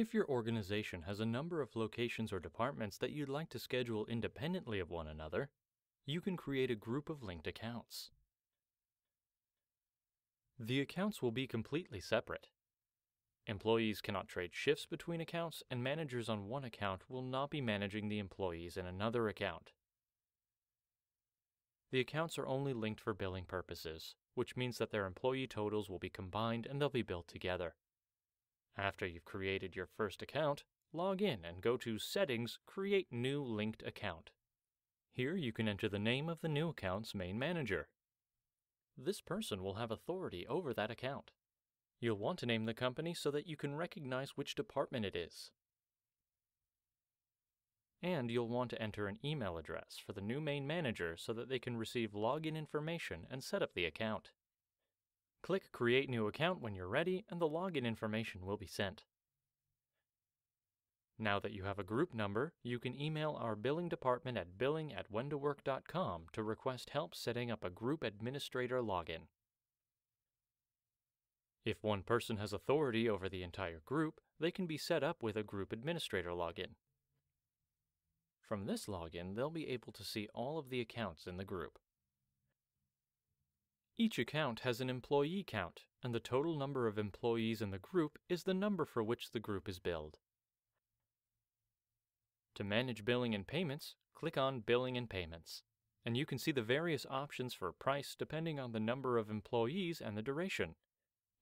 If your organization has a number of locations or departments that you'd like to schedule independently of one another, you can create a group of linked accounts. The accounts will be completely separate. Employees cannot trade shifts between accounts, and managers on one account will not be managing the employees in another account. The accounts are only linked for billing purposes, which means that their employee totals will be combined and they'll be billed together. After you've created your first account, log in and go to Settings Create New Linked Account. Here you can enter the name of the new account's main manager. This person will have authority over that account. You'll want to name the company so that you can recognize which department it is. And you'll want to enter an email address for the new main manager so that they can receive login information and set up the account. Click Create New Account when you're ready and the login information will be sent. Now that you have a group number, you can email our billing department at billing at whentowork.com to request help setting up a group administrator login. If one person has authority over the entire group, they can be set up with a group administrator login. From this login, they'll be able to see all of the accounts in the group. Each account has an employee count, and the total number of employees in the group is the number for which the group is billed. To manage billing and payments, click on Billing and Payments, and you can see the various options for price depending on the number of employees and the duration.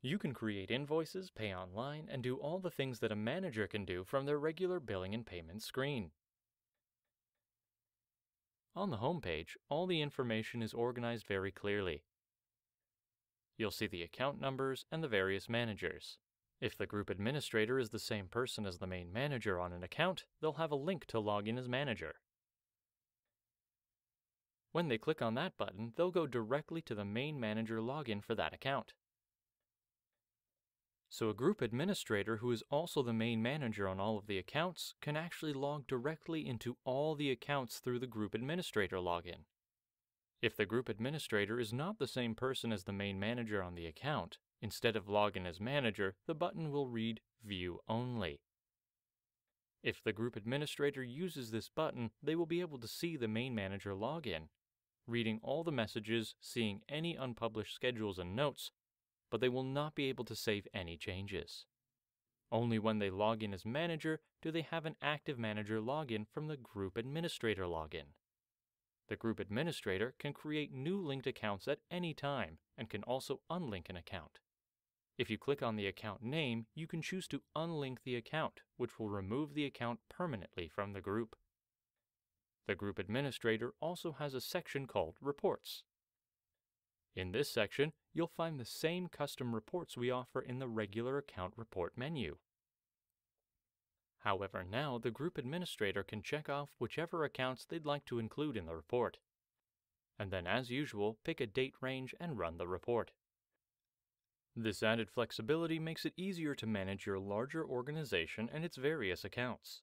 You can create invoices, pay online, and do all the things that a manager can do from their regular billing and payments screen. On the home page, all the information is organized very clearly. You'll see the account numbers and the various managers. If the group administrator is the same person as the main manager on an account, they'll have a link to log in as manager. When they click on that button, they'll go directly to the main manager login for that account. So a group administrator who is also the main manager on all of the accounts can actually log directly into all the accounts through the group administrator login. If the group administrator is not the same person as the main manager on the account, Instead of Login as Manager, the button will read View Only. If the group administrator uses this button, they will be able to see the main manager login, reading all the messages, seeing any unpublished schedules and notes, but they will not be able to save any changes. Only when they log in as manager do they have an active manager login from the group administrator login. The group administrator can create new linked accounts at any time and can also unlink an account. If you click on the account name, you can choose to unlink the account, which will remove the account permanently from the group. The group administrator also has a section called Reports. In this section, you'll find the same custom reports we offer in the regular account report menu. However, now the group administrator can check off whichever accounts they'd like to include in the report. And then, as usual, pick a date range and run the report. This added flexibility makes it easier to manage your larger organization and its various accounts.